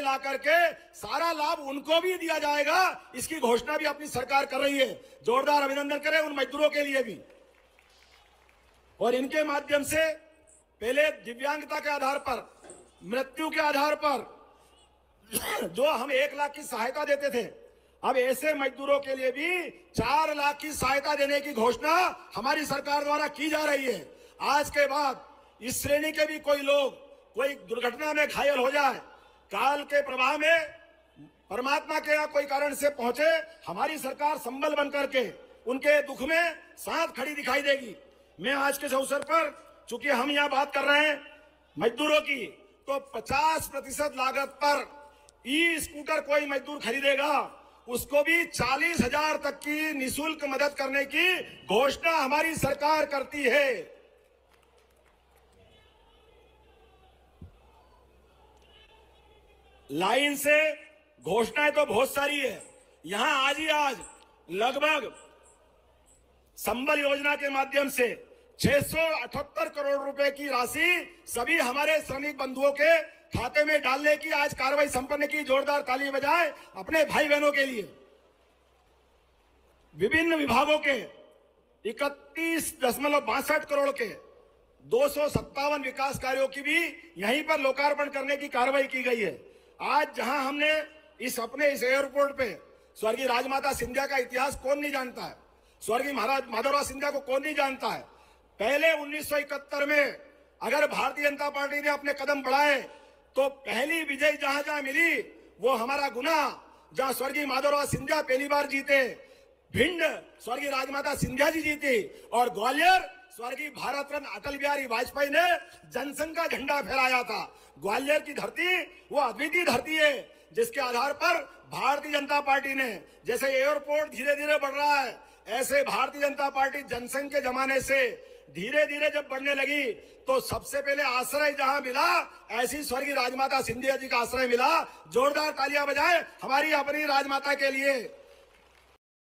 ला करके सारा लाभ उनको भी दिया जाएगा। इसकी घोषणा भी अपनी सरकार कर रही है। जोरदार अभिनंदन करें उन मजदूरों के लिए भी। और इनके माध्यम से पहले दिव्यांगता के आधार पर, मृत्यु के आधार पर, जो हम एक लाख की सहायता देते थे, अब ऐसे मजदूरों के लिए भी चार लाख की सहायता देने की घोषणा हमारी सरकार द्वारा की जा रही है। आज के बाद इस श्रेणी के भी कोई लोग, कोई दुर्घटना में घायल हो जाए काल के प्रभाव में परमात्मा के यहाँ कोई कारण से पहुँचे, हमारी सरकार संबल बन करके उनके दुख में साथ खड़ी दिखाई देगी। मैं आज के अवसर पर, चूँकि हम यहाँ बात कर रहे हैं मजदूरों की तो 50 प्रतिशत लागत पर ई स्कूटर कोई मजदूर खरीदेगा, उसको भी चालीस हज़ार तक की निशुल्क मदद करने की घोषणा हमारी सरकार करती है। लाइन से घोषणाएँ तो बहुत सारी है। यहाँ आज ही आज लगभग संबल योजना के माध्यम से 678 करोड़ रुपए की राशि सभी हमारे श्रमिक बंधुओं के खाते में डालने की आज कार्रवाई संपन्न की जोरदार ताली बजाए अपने भाई बहनों के लिए। विभिन्न विभागों के इकतीस दशमलव बासठ करोड़ के दो सौ सत्तावन विकास कार्यों की भी यहीं पर लोकार्पण करने की कार्रवाई की गई है। आज जहाँ हमने इस अपने इस एयरपोर्ट पे स्वर्गीय राजमाता सिंधिया का इतिहास कौन नहीं जानता है? स्वर्गीय महाराज माधवराव सिंधिया को कौन नहीं जानता है? पहले 1971 में अगर भारतीय जनता पार्टी ने अपने कदम बढ़ाए तो पहली विजय जहाँ जहाँ मिली, वो हमारा गुना, जहाँ स्वर्गीय माधवराव सिंधिया पहली बार जीते। भिंड स्वर्गीय राजमाता सिंधिया जी जीती और ग्वालियर स्वर्गीय भारत रत्न अटल बिहारी वाजपेयी ने जनसंघ का झंडा फहराया था। ग्वालियर की धरती, वो अद्वितीय धरती है, जिसके आधार पर भारतीय जनता पार्टी ने, जैसे एयरपोर्ट धीरे धीरे बढ़ रहा है, ऐसे भारतीय जनता पार्टी जनसंघ के जमाने से धीरे धीरे जब बढ़ने लगी तो सबसे पहले आश्रय जहाँ मिला, ऐसी स्वर्गीय राजमाता सिंधिया जी का आश्रय मिला। जोरदार तालियाँ बजाए हमारी अपनी राजमाता के लिए।